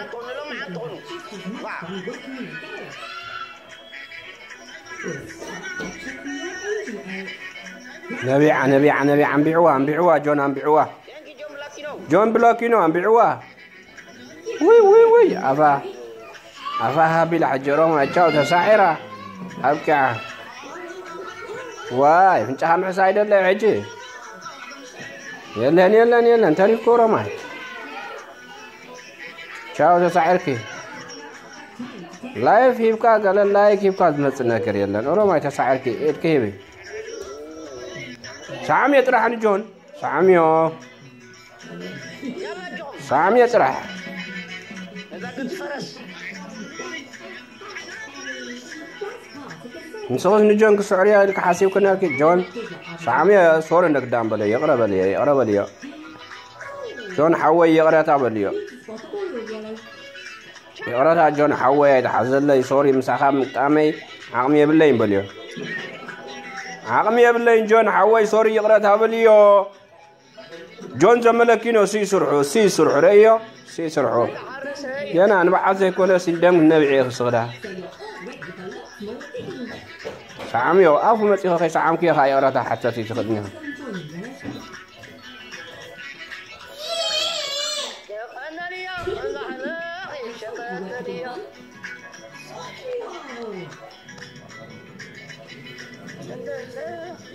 Antonu lo ma Antonu. Waaw. نبيع نبيع نبيع. نبيعوها نبيعوها جون نبيعوها جون بلاكينو نبيعوها وي وي وي. أفا أفاها بالحجرهم أتشاو تساعرة أبكع واي فنتها محسايدة لا عجي يلا يلا يلا انت الكورة معك. ቻው ተሳዒርኪ ላይፍ ሂብካ ገለ ላይክ ሂብካ ዝመፅእ ነገር የለን ኦሮማይ ተሳዒርኪ ኢድኪ ሂቢ ሳዕምዮ ጥራሕ ንጆን ሳዕምዮ Yalla jom. ሳዕምዮ ጥራሕ Nagagad faras. ንስኹስ ንጆን ክስዕርዮ ኢልካ ሓሲብክ ነርኪ ጆን ሳዕምዮ ሶሪ ነግዳም በለዮ የቕረበልዮ የቕረበልዮ ጆን ሓወይ የቕረታ በልዮ የቕረታ ጆን ሓወይ ኣይተሓዘለይ ሶሪ ምሳኻ ምቅጣመይ ዓቕሚ የብለይን በልዮ ዓቕሚ የብለይን ጆን ሓወይ ሶሪ ይቕረታ በልዮ ጆን ዘመለኪኖ ሲ ስርሑ ሲ ስርሑ ረእዮ ሲ ስርሑ Haras eh. ገና ንበዓል ዘይኮነ ሲደም ነብዒ ክስኽዳ ሰዓምዮ ኣፉ መፂኸ ከይሰዓምክዮ ካ የቕረታ ሓተት Let's go.